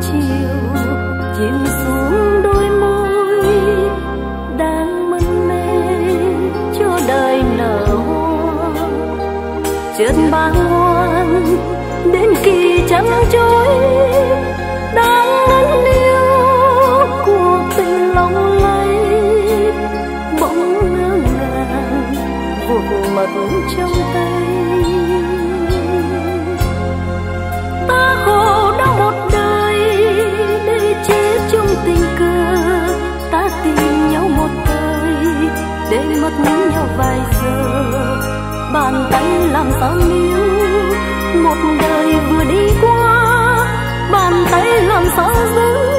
chiều, chìm xuống đôi môi đang mân mê cho đời nở hoa. Chợt bàng đến kỳ trắng chối đang ngân yêu của tình lòng lay. Bỗng ngơ ngàng vụt mật trong tay. Bàn tay làm sao níu. Một đời vừa đi qua bàn tay làm sao giữ?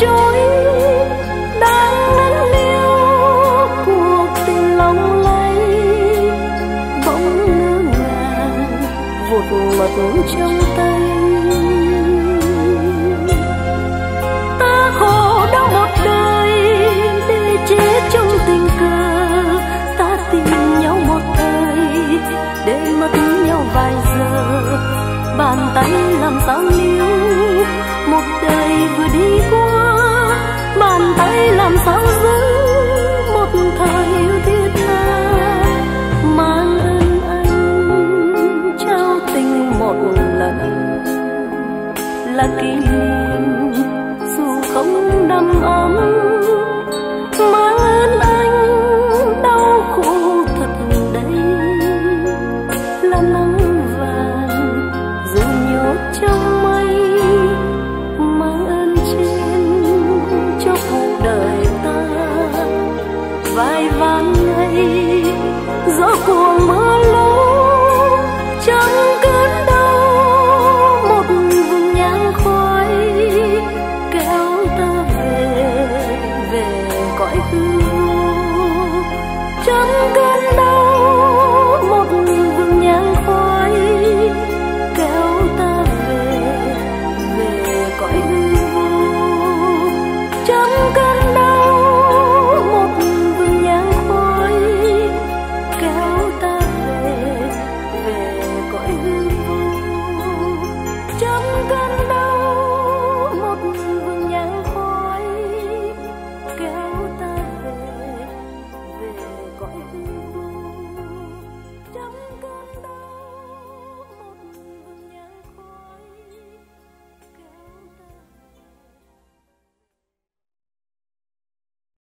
Kỳ đang nắng liêu cuộc tình lòng lay bỗng ngỡ ngàng vụt mất trong tay. Ta khổ đau một đời để chết trong tình cờ. Ta tìm nhau một thời để mất nhau vài giờ. Bàn tay làm sao làm sao 光芒